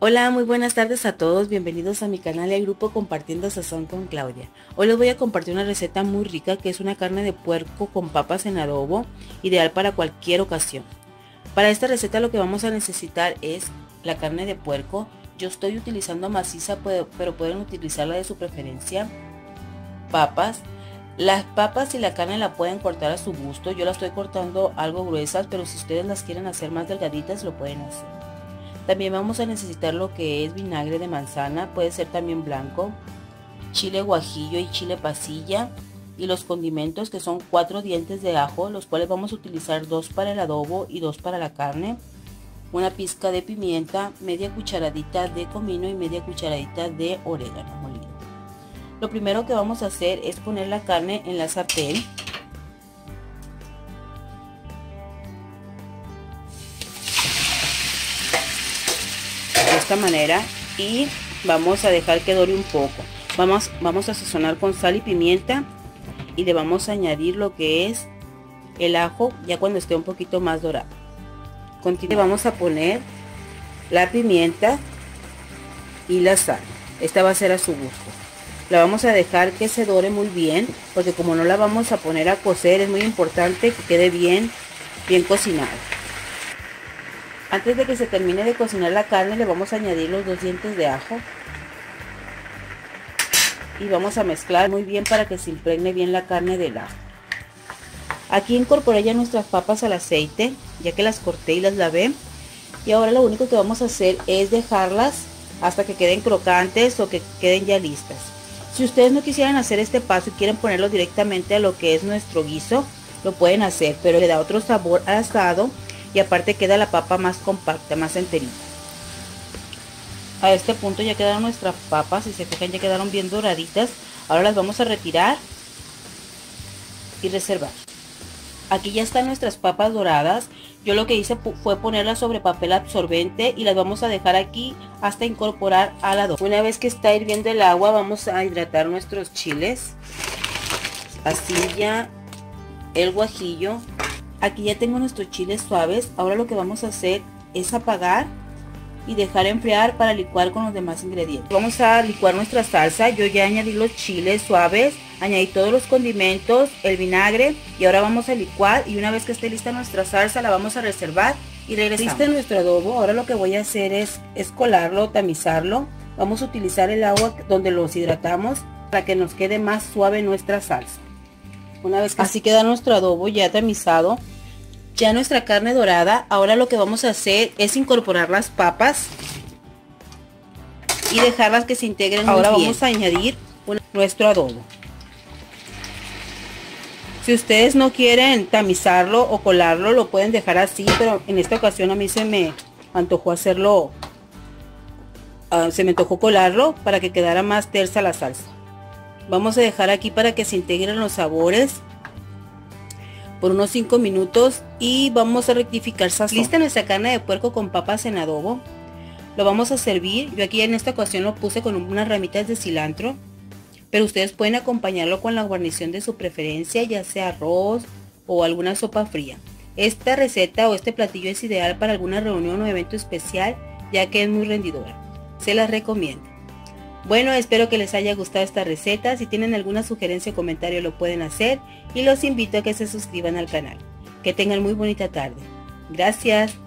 Hola, muy buenas tardes a todos, bienvenidos a mi canal y al grupo Compartiendo Sazón con Claudia. Hoy les voy a compartir una receta muy rica que es una carne de puerco con papas en adobo, ideal para cualquier ocasión. Para esta receta lo que vamos a necesitar es la carne de puerco. Yo estoy utilizando maciza, pero pueden utilizarla de su preferencia. Papas. Las papas y la carne la pueden cortar a su gusto. Yo la estoy cortando algo gruesas, pero si ustedes las quieren hacer más delgaditas, lo pueden hacer. También vamos a necesitar lo que es vinagre de manzana, puede ser también blanco, chile guajillo y chile pasilla y los condimentos que son cuatro dientes de ajo, los cuales vamos a utilizar dos para el adobo y dos para la carne, una pizca de pimienta, media cucharadita de comino y media cucharadita de orégano molido. Lo primero que vamos a hacer es poner la carne en la sartén esta manera y vamos a dejar que dore un poco. Vamos vamos a sazonar con sal y pimienta y le vamos a añadir lo que es el ajo ya cuando esté un poquito más dorado. Continuamente vamos a poner la pimienta y la sal. Esta va a ser a su gusto. La vamos a dejar que se dore muy bien porque como no la vamos a poner a cocer es muy importante que quede bien bien cocinada antes de que se termine de cocinar la carne le vamos a añadir los dos dientes de ajo. Y vamos a mezclar muy bien para que se impregne bien la carne del ajo. Aquí incorporé ya nuestras papas al aceite, ya que las corté y las lavé. Y ahora lo único que vamos a hacer es dejarlas hasta que queden crocantes o que queden ya listas. Si ustedes no quisieran hacer este paso y quieren ponerlo directamente a lo que es nuestro guiso, lo pueden hacer, pero le da otro sabor al asado y aparte queda la papa más compacta, más enterita. A este punto ya quedaron nuestras papas, si se fijan ya quedaron bien doraditas. Ahora las vamos a retirar y reservar. Aquí ya están nuestras papas doradas. Yo lo que hice fue ponerlas sobre papel absorbente y las vamos a dejar aquí hasta incorporar a la Una vez que está hirviendo el agua vamos a hidratar nuestros chiles. Así ya el guajillo Aquí ya tengo nuestros chiles suaves. Ahora lo que vamos a hacer es apagar y dejar enfriar para licuar con los demás ingredientes. Vamos a licuar nuestra salsa. Yo ya añadí los chiles suaves, añadí todos los condimentos, el vinagre y ahora vamos a licuar y una vez que esté lista nuestra salsa la vamos a reservar y regresamos. Listo nuestro adobo. Ahora lo que voy a hacer es, es colarlo, tamizarlo. Vamos a utilizar el agua donde los hidratamos para que nos quede más suave nuestra salsa. Una vez que así queda nuestro adobo ya tamizado, ya nuestra carne dorada, ahora lo que vamos a hacer es incorporar las papas y dejarlas que se integren Ahora vamos a añadir nuestro adobo. Si ustedes no quieren tamizarlo o colarlo, lo pueden dejar así, pero en esta ocasión a mí se me antojó hacerlo, ah, se me antojó colarlo para que quedara más tersa la salsa. Vamos a dejar aquí para que se integren los sabores por unos 5 minutos y vamos a rectificar sazón. Lista nuestra carne de puerco con papas en adobo. Lo vamos a servir. Yo aquí en esta ocasión lo puse con unas ramitas de cilantro. Pero ustedes pueden acompañarlo con la guarnición de su preferencia, ya sea arroz o alguna sopa fría. Esta receta o este platillo es ideal para alguna reunión o evento especial, ya que es muy rendidora. Se las recomiendo. Bueno, espero que les haya gustado esta receta. Si tienen alguna sugerencia o comentario lo pueden hacer y los invito a que se suscriban al canal. Que tengan muy bonita tarde. Gracias.